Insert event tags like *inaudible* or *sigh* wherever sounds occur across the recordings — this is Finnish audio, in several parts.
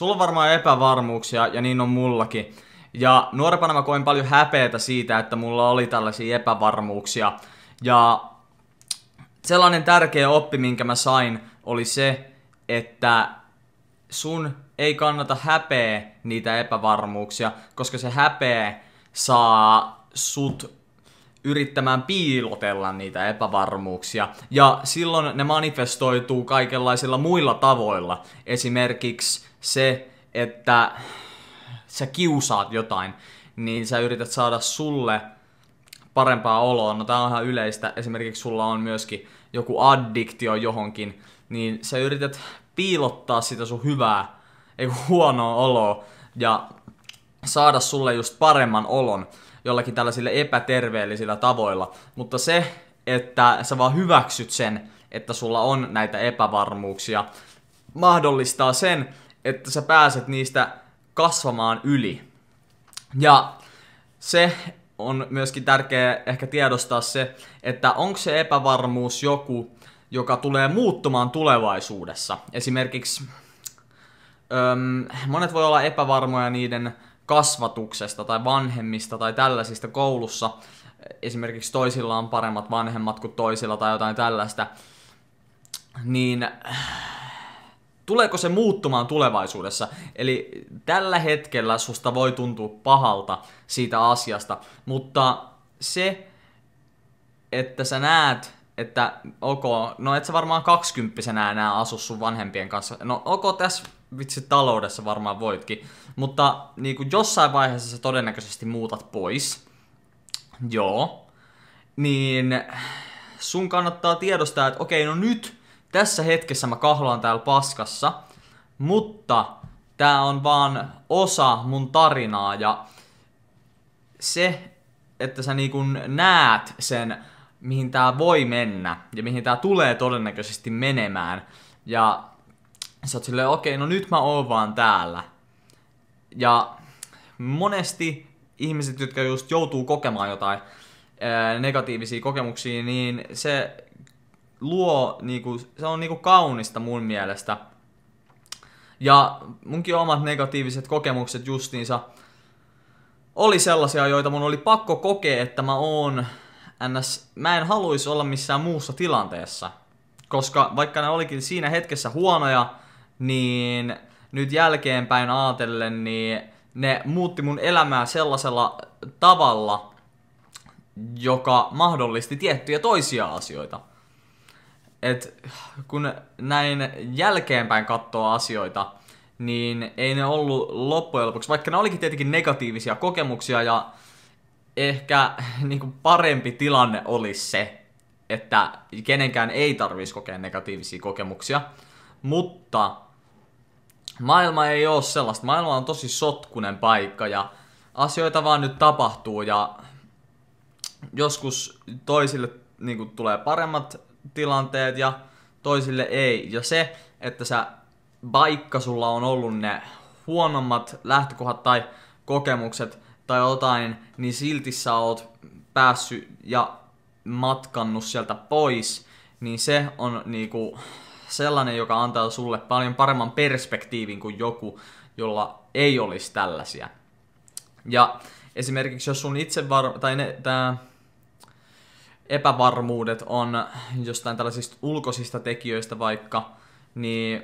Sulla on varmaan epävarmuuksia, ja niin on mullakin. Ja nuorempana mä koin paljon häpeätä siitä, että mulla oli tällaisia epävarmuuksia. Ja sellainen tärkeä oppi, minkä mä sain, oli se, että sun ei kannata häpeä niitä epävarmuuksia, koska se häpeä saa sut yrittämään piilotella niitä epävarmuuksia. Ja silloin ne manifestoituu kaikenlaisilla muilla tavoilla. Esimerkiksi se, että sä kiusaat jotain, niin sä yrität saada sulle parempaa oloa. No tää on ihan yleistä. Esimerkiksi sulla on myöskin joku addiktio johonkin, niin sä yrität piilottaa sitä sun hyvää, ei huonoa oloa ja saada sulle just paremman olon jollakin tällaisilla epäterveellisillä tavoilla. Mutta se, että sä vaan hyväksyt sen, että sulla on näitä epävarmuuksia, mahdollistaa sen, että sä pääset niistä kasvamaan yli. Ja se on myöskin tärkeää ehkä tiedostaa se, että onko se epävarmuus joku, joka tulee muuttumaan tulevaisuudessa. Esimerkiksi öm, monet voi olla epävarmoja niiden kasvatuksesta tai vanhemmista tai tällaisista koulussa. Esimerkiksi toisilla on paremmat vanhemmat kuin toisilla tai jotain tällaista. Niin tuleeko se muuttumaan tulevaisuudessa? Eli tällä hetkellä susta voi tuntua pahalta siitä asiasta, mutta se, että sä näet, että ok, no et sä varmaan kaksikymppisenä enää asu sun vanhempien kanssa. No ok, tässä vitsi taloudessa varmaan voitkin. Mutta niin kuin jossain vaiheessa sä todennäköisesti muutat pois. Joo. Niin sun kannattaa tiedostaa, että okei, no nyt tässä hetkessä mä kahlaan täällä paskassa, mutta tää on vaan osa mun tarinaa ja se, että sä niinku näet sen, mihin tää voi mennä ja mihin tää tulee todennäköisesti menemään ja sä oot silleen, okei, no nyt mä oon vaan täällä. Ja monesti ihmiset, jotka just joutuu kokemaan jotain negatiivisia kokemuksia, niin se luo, niinku, se on niinku kaunista mun mielestä. Ja munkin omat negatiiviset kokemukset justiinsa oli sellaisia, joita mun oli pakko kokea, että mä oon ns. Mä en haluaisi olla missään muussa tilanteessa. Koska vaikka ne olikin siinä hetkessä huonoja, niin nyt jälkeenpäin ajatellen, niin ne muutti mun elämää sellaisella tavalla, joka mahdollisti tiettyjä toisia asioita. Et kun näin jälkeenpäin katsoo asioita, niin ei ne ollut loppujen lopuksi, vaikka ne olikin tietenkin negatiivisia kokemuksia ja ehkä *laughs* niin kuin parempi tilanne olisi se, että kenenkään ei tarvitsisi kokea negatiivisia kokemuksia, mutta maailma ei ole sellaista. Maailma on tosi sotkunen paikka ja asioita vaan nyt tapahtuu ja joskus toisille niin kuin, tulee paremmat tilanteet ja toisille ei. Ja se, että sä, vaikka sulla on ollut ne huonommat lähtökohdat tai kokemukset tai jotain, niin silti sä oot päässyt ja matkannut sieltä pois, niin se on niinku sellainen, joka antaa sulle paljon paremman perspektiivin kuin joku, jolla ei olisi tällaisia. Ja esimerkiksi jos sun itse var- tai ne, tää epävarmuudet on jostain tällaisista ulkoisista tekijöistä vaikka, niin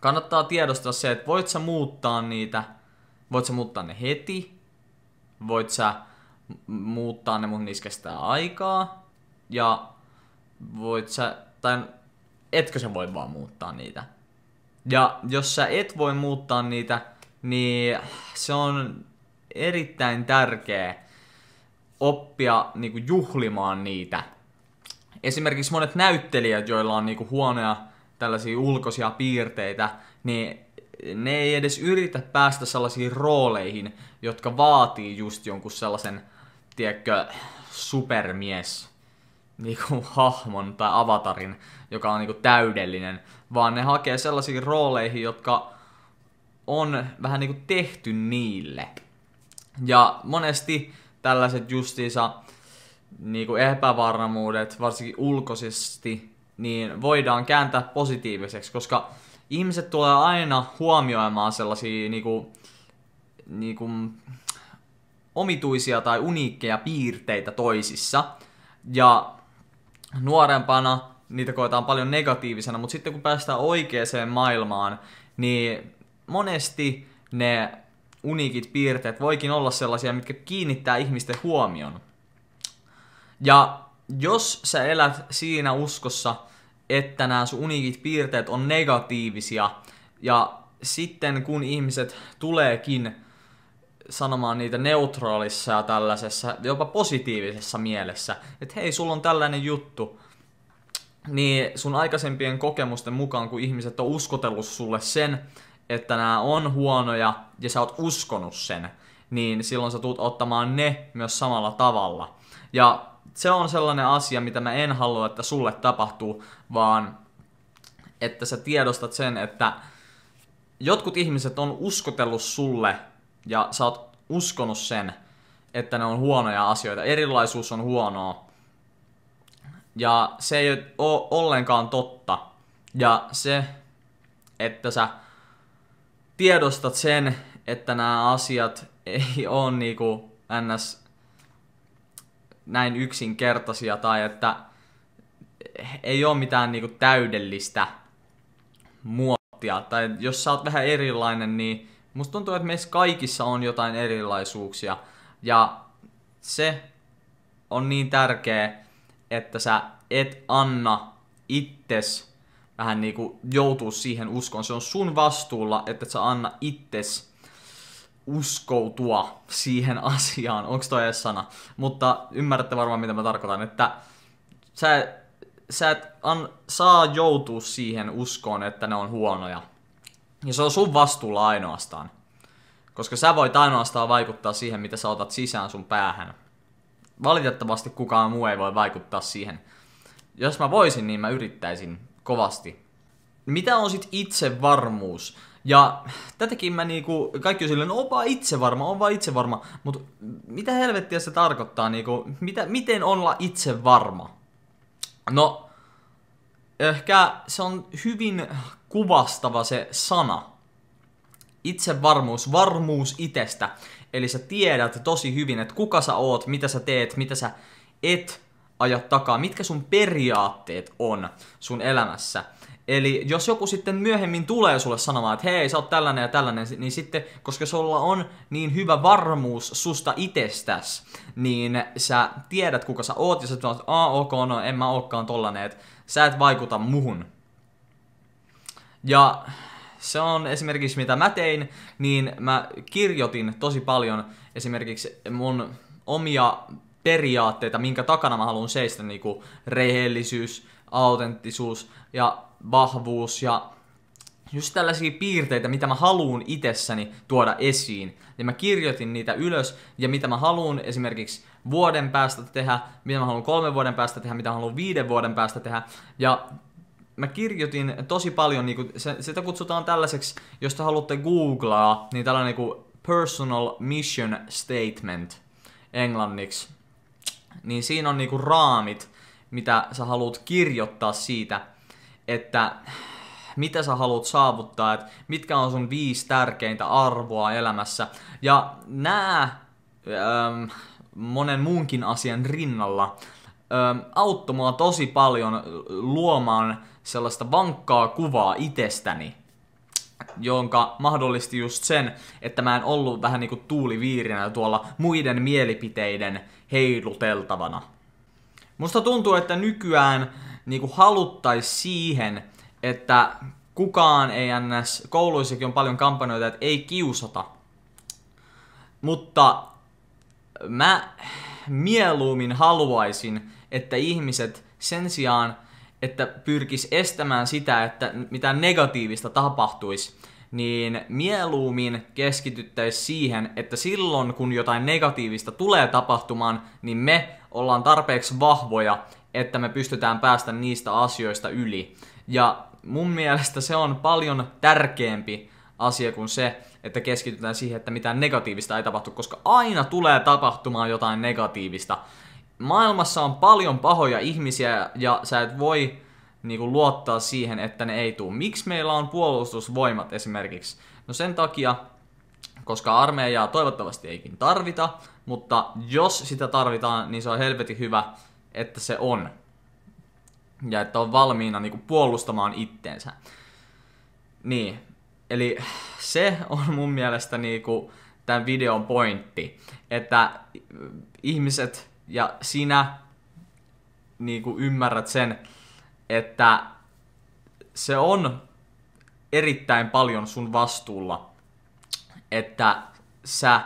kannattaa tiedostaa se, että voit sä muuttaa niitä, voit sä muuttaa ne heti, voit sä muuttaa ne, mun niissä kestää aikaa, ja voit sä, tai etkö sä voi vaan muuttaa niitä. Ja jos sä et voi muuttaa niitä, niin se on erittäin tärkeä oppia niinku juhlimaan niitä. Esimerkiksi monet näyttelijät, joilla on niinku huonoja tällaisia ulkoisia piirteitä, niin ne ei edes yritä päästä sellaisiin rooleihin, jotka vaatii just jonkun sellaisen, tiedätkö, supermies niinku hahmon tai avatarin, joka on niinku täydellinen, vaan ne hakee sellaisiin rooleihin, jotka on vähän niinku tehty niille. Ja monesti tällaiset justiinsa niinku epävarmuudet, varsinkin ulkoisesti, niin voidaan kääntää positiiviseksi, koska ihmiset tulee aina huomioimaan sellaisia niinku, niinku, omituisia tai uniikkeja piirteitä toisissa. Ja nuorempana niitä koetaan paljon negatiivisena, mutta sitten kun päästään oikeaan maailmaan, niin monesti ne uniikit piirteet voikin olla sellaisia, mitkä kiinnittää ihmisten huomion. Ja jos sä elät siinä uskossa, että nämä sun uniikit piirteet on negatiivisia, ja sitten kun ihmiset tuleekin sanomaan niitä neutraalissa ja tällaisessa, jopa positiivisessa mielessä, että hei, sulla on tällainen juttu, niin sun aikaisempien kokemusten mukaan, kun ihmiset on uskotellut sulle sen, että nämä on huonoja ja sä oot uskonut sen, niin silloin sä tulet ottamaan ne myös samalla tavalla. Ja se on sellainen asia, mitä mä en halua, että sulle tapahtuu, vaan että sä tiedostat sen, että jotkut ihmiset on uskotellut sulle ja sä oot uskonut sen, että ne on huonoja asioita. Erilaisuus on huonoa. Ja se ei ole ollenkaan totta. Ja se, että sä tiedostat sen, että nämä asiat ei ole niinku ns. näin yksinkertaisia tai että ei ole mitään niinku täydellistä muottia. Tai jos sä oot vähän erilainen, niin musta tuntuu, että meissä kaikissa on jotain erilaisuuksia. Ja se on niin tärkeä, että sä et anna itses vähän niinku joutuu siihen uskoon. Se on sun vastuulla, että sä anna itses uskoutua siihen *laughs* asiaan. Onko toi edes sana? Mutta ymmärrätte varmaan, mitä mä tarkoitan. Että sä, sä et an, saa joutua siihen uskoon, että ne on huonoja. Ja se on sun vastuulla ainoastaan. Koska sä voit ainoastaan vaikuttaa siihen, mitä sä otat sisään sun päähän. Valitettavasti kukaan muu ei voi vaikuttaa siihen. Jos mä voisin, niin mä yrittäisin kovasti. Mitä on sit itsevarmuus? Ja tätäkin mä niinku, kaikki on silleen, no on vaan itsevarma, on vaan itsevarma. Mutta mitä helvettiä se tarkoittaa, niinku, mitä, miten olla itsevarma? No, ehkä se on hyvin kuvastava se sana. Itsevarmuus, varmuus itsestä. Eli sä tiedät tosi hyvin, että kuka sä oot, mitä sä teet, mitä sä et aja takaa, mitkä sun periaatteet on sun elämässä. Eli jos joku sitten myöhemmin tulee sulle sanomaan, että hei, sä oot tällainen ja tällainen, niin sitten, koska sulla on niin hyvä varmuus susta itsestäs, niin sä tiedät kuka sä oot ja sä sanot, että ok, no en mä ookaan tollanen, että sä et vaikuta muhun. Ja se on esimerkiksi mitä mä tein, niin mä kirjoitin tosi paljon esimerkiksi mun omia periaatteita, minkä takana mä haluan seistä, niin kuin rehellisyys, autenttisuus ja vahvuus ja just tällaisia piirteitä, mitä mä haluan itsessäni tuoda esiin. Ja mä kirjoitin niitä ylös, ja mitä mä haluan esimerkiksi vuoden päästä tehdä, mitä mä haluan kolmen vuoden päästä tehdä, mitä mä haluan viiden vuoden päästä tehdä. Ja mä kirjoitin tosi paljon, niin kuin, se, sitä kutsutaan tällaiseksi, jos te haluatte googlaa, niin tällainen niin kuin personal mission statement englanniksi niin siinä on niinku raamit, mitä sä haluat kirjoittaa siitä, että mitä sä haluat saavuttaa, että mitkä on sun viisi tärkeintä arvoa elämässä. Ja nämä ähm, monen muunkin asian rinnalla ähm, auttoi mua tosi paljon luomaan sellaista vankkaa kuvaa itsestäni jonka mahdollisti just sen, että mä en ollut vähän niinku tuuliviirinä tuolla muiden mielipiteiden heiluteltavana. Musta tuntuu, että nykyään niinku haluttais siihen, että kukaan ei ns. Kouluissakin on paljon kampanjoita, että ei kiusata. Mutta mä mieluummin haluaisin, että ihmiset sen sijaan, että pyrkis estämään sitä, että mitään negatiivista tapahtuisi, niin mieluummin keskityttäisiin siihen, että silloin kun jotain negatiivista tulee tapahtumaan, niin me ollaan tarpeeksi vahvoja, että me pystytään päästä niistä asioista yli. Ja mun mielestä se on paljon tärkeämpi asia kuin se, että keskitytään siihen, että mitään negatiivista ei tapahtu, koska aina tulee tapahtumaan jotain negatiivista. Maailmassa on paljon pahoja ihmisiä ja sä et voi niinku luottaa siihen, että ne ei tuu. Miksi meillä on puolustusvoimat esimerkiksi? No sen takia, koska armeijaa toivottavasti eikin tarvita, mutta jos sitä tarvitaan, niin se on helvetin hyvä, että se on. Ja että on valmiina niinku puolustamaan itteensä. Niin, eli se on mun mielestä niinku tämän videon pointti, että ihmiset ja sinä niinku ymmärrät sen, että se on erittäin paljon sun vastuulla, että sä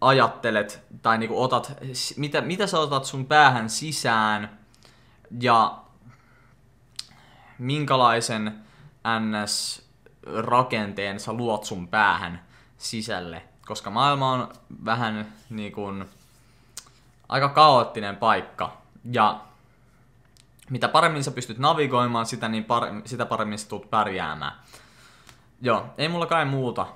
ajattelet tai niinku otat, mitä, mitä sä otat sun päähän sisään ja minkälaisen NS-rakenteen sä luot sun päähän sisälle. Koska maailma on vähän niin kuin aika kaoottinen paikka. Ja mitä paremmin sä pystyt navigoimaan sitä, niin paremmin, sitä paremmin sä tulet pärjäämään. Joo, ei mulla kai muuta